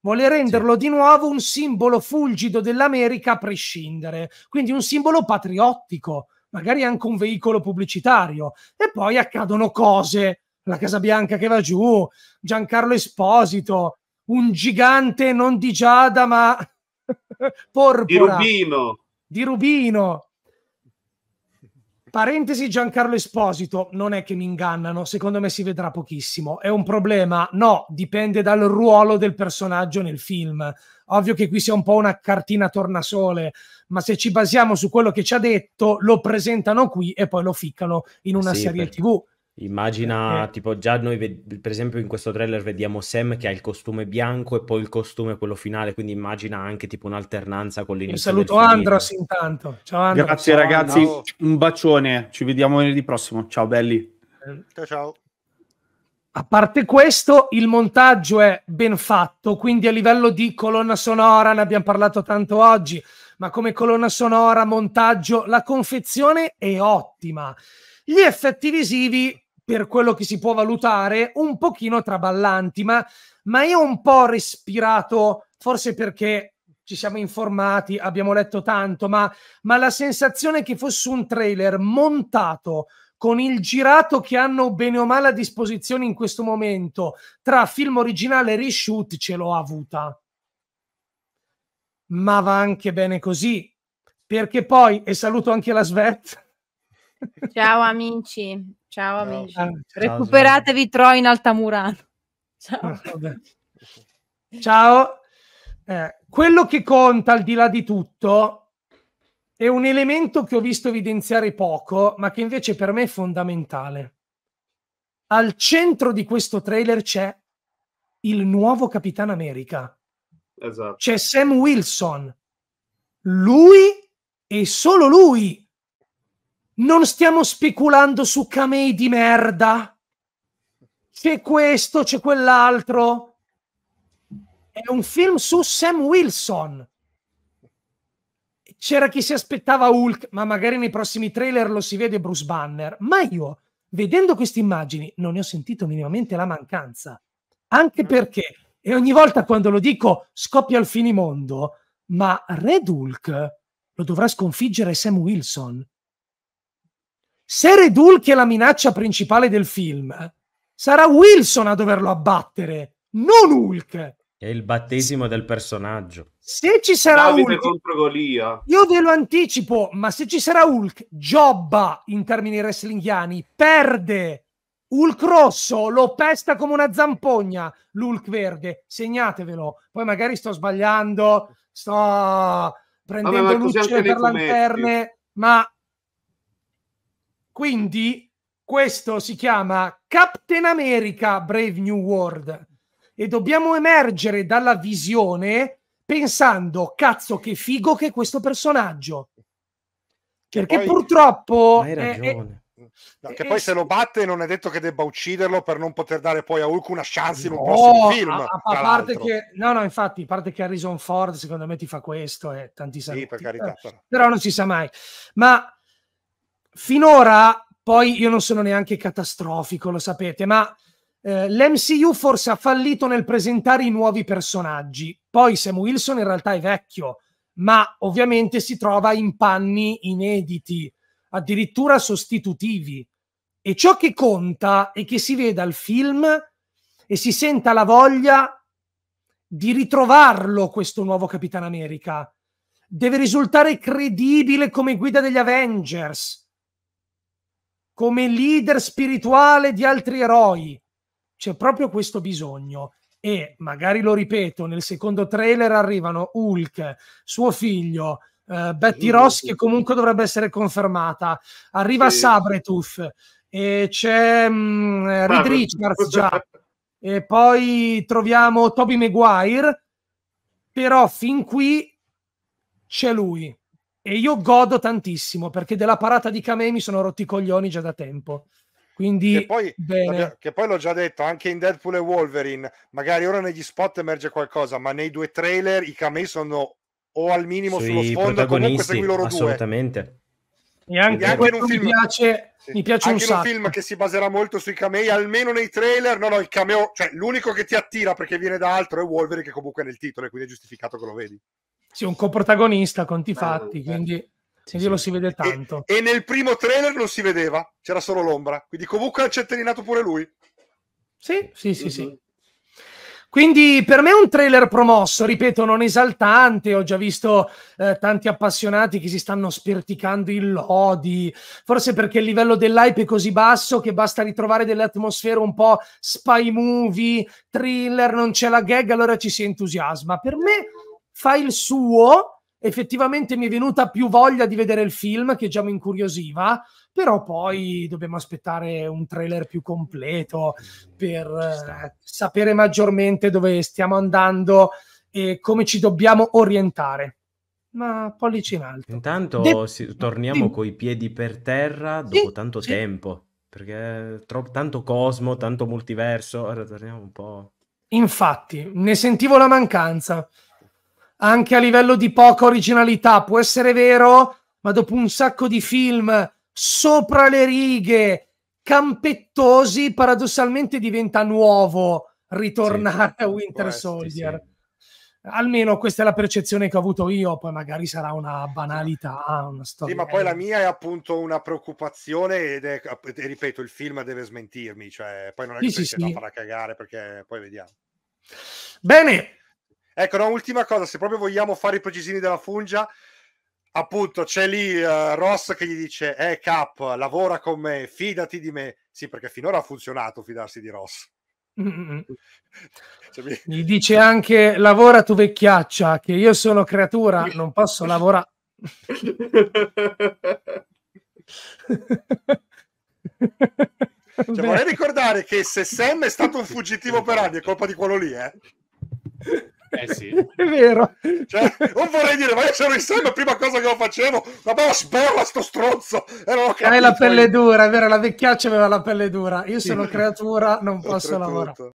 Vuole renderlo di nuovo un simbolo fulgido dell'America a prescindere, quindi un simbolo patriottico, magari anche un veicolo pubblicitario. E poi accadono cose, la Casa Bianca che va giù, Giancarlo Esposito, un gigante non di Giada ma di porpora, Rubino. di Rubino. Parentesi Giancarlo Esposito, non è che mi ingannano, secondo me si vedrà pochissimo. È un problema? No, dipende dal ruolo del personaggio nel film. Ovvio che qui sia un po' una cartina tornasole, ma se ci basiamo su quello che ci ha detto, lo presentano qui e poi lo ficcano in una Sì, serie per- TV. Immagina, Eh. tipo, già noi, ved- per esempio, in questo trailer vediamo Sam che ha il costume bianco e poi il costume quello finale, quindi immagina anche tipo un'alternanza con Io l'inizio saluto del film. Andros intanto. Ciao Andros. Grazie Ciao, ragazzi, ciao. un bacione, ci vediamo venerdì prossimo. Ciao belli. Ciao ciao. A parte questo, il montaggio è ben fatto, quindi a livello di colonna sonora, ne abbiamo parlato tanto oggi, ma come colonna sonora, montaggio, la confezione è ottima. Gli effetti visivi, per quello che si può valutare, un pochino traballanti, ma, ma io un po' respirato, forse perché ci siamo informati, abbiamo letto tanto, ma, ma la sensazione che fosse un trailer montato con il girato che hanno bene o male a disposizione in questo momento tra film originale e reshoot ce l'ho avuta. Ma va anche bene così, perché poi, e saluto anche la Svet, Ciao amici, ciao amici. Ah, Recuperatevi Troy in Altamurano. Ciao. Vabbè. Ciao. Eh, quello che conta al di là di tutto è un elemento che ho visto evidenziare poco, ma che invece per me è fondamentale. Al centro di questo trailer c'è il nuovo Capitano America. Esatto. C'è Sam Wilson. Lui e solo lui Non stiamo speculando su camei di merda. C'è questo, c'è quell'altro. È un film su Sam Wilson. C'era chi si aspettava Hulk, ma magari nei prossimi trailer lo si vede Bruce Banner. Ma io, vedendo queste immagini, non ne ho sentito minimamente la mancanza. Anche perché, e ogni volta quando lo dico scoppia il finimondo, ma Red Hulk lo dovrà sconfiggere Sam Wilson. Se Red Hulk è la minaccia principale del film, sarà Wilson a doverlo abbattere, non Hulk. È il battesimo del personaggio. Se ci sarà Davide Hulk, contro Golia. io ve lo anticipo, ma se ci sarà Hulk, Giobba in termini wrestlinghiani, perde. Hulk rosso lo pesta come una zampogna, l'Hulk verde, segnatevelo. Poi magari sto sbagliando, sto prendendo Vabbè, luce per lanterne, ma quindi questo si chiama Captain America Brave New World e dobbiamo emergere dalla visione pensando cazzo che figo che è questo personaggio perché poi- purtroppo hai è- è- ragione. No, che Eh, poi se lo batte non è detto che debba ucciderlo per non poter dare poi a Hulk una chance in un No, prossimo film. a, a- parte che no no infatti a parte che Harrison Ford secondo me ti fa questo e tanti saluti Sì, per carità. Eh, però. però non si sa mai ma finora poi io non sono neanche catastrofico lo sapete ma eh, l'MCU forse ha fallito nel presentare i nuovi personaggi. Poi Sam Wilson in realtà è vecchio ma ovviamente si trova in panni inediti addirittura sostitutivi. E ciò che conta è che si veda il film e si senta la voglia di ritrovarlo questo nuovo Capitan America. Deve risultare credibile come guida degli Avengers, come leader spirituale di altri eroi. C'è proprio questo bisogno. E magari lo ripeto, nel secondo trailer arrivano Hulk, suo figlio, eh, Betty Ross che comunque dovrebbe essere confermata, arriva Sì. Sabretooth, e c'è mm, Reed. Richards già, e poi troviamo Toby Maguire, però fin qui c'è lui. E io godo tantissimo perché della parata di Kamei mi sono rotti i coglioni già da tempo. Quindi, Che poi, che poi l'ho già detto anche in Deadpool e Wolverine. Magari ora negli spot emerge qualcosa, ma nei due trailer i camei sono o al minimo sullo Sui sfondo. Comunque segui loro due. assolutamente. E anche, E anche quello in un mi film- piace, Sì. mi piace un anche un sacco. film che si baserà molto sui camei, almeno nei trailer. No, no, il cameo, cioè l'unico che ti attira perché viene da altro è Wolverine, che comunque è nel titolo, e quindi è giustificato che lo vedi. Sì, un coprotagonista, conti Eh, fatti, eh. quindi, Sì, quindi sì. lo si vede tanto. E nel primo trailer non si vedeva, c'era solo l'ombra. Quindi comunque ha centellinato pure lui. Sì, sì, sì, sì. Mhm. Quindi per me è un trailer promosso, ripeto, non esaltante. Ho già visto eh, tanti appassionati che si stanno sperticando in lodi, forse perché il livello dell'hype è così basso che basta ritrovare delle atmosfere un po' spy movie, thriller, non c'è la gag, allora ci si entusiasma. Per me fa il suo. Effettivamente mi è venuta più voglia di vedere il film che già mi incuriosiva, però poi dobbiamo aspettare un trailer più completo per eh, sapere maggiormente dove stiamo andando e come ci dobbiamo orientare. Ma pollici in alto. Intanto De- si- torniamo dimmi. coi piedi per terra dopo Sì, tanto tempo. Perché tro- tanto cosmo, tanto multiverso. Ora torniamo un po'. Infatti, ne sentivo la mancanza. Anche a livello di poca originalità, può essere vero, ma dopo un sacco di film sopra le righe, campettosi, paradossalmente diventa nuovo ritornare a Winter essere, Soldier. sì. Almeno questa è la percezione che ho avuto io, poi magari sarà una banalità, una storia. Sì, ma poi la mia è appunto una preoccupazione ed è, e ripeto, il film deve smentirmi, cioè poi non è che Sì, poi sì, sì. farà cagare perché poi vediamo. Bene, Ecco, no, ultima cosa, se proprio vogliamo fare i precisini della fungia, appunto c'è lì eh, Ross che gli dice, eh Cap, lavora con me, fidati di me. Sì, perché finora ha funzionato fidarsi di Ross. Mm, Cioè, mi- gli dice anche lavora tu vecchiaccia, che io sono creatura, non posso lavorare. cioè, vorrei ricordare che se Sam è stato un fuggitivo per anni è colpa di quello lì, eh. Eh sì. È vero. Cioè, non vorrei dire, ma io sono insieme, prima cosa che lo facevo, ma ma sperla sto stronzo. E non ho Hai la pelle dura, è vero, la vecchiaccia aveva la pelle dura. Io sono creatura, non posso lavorare.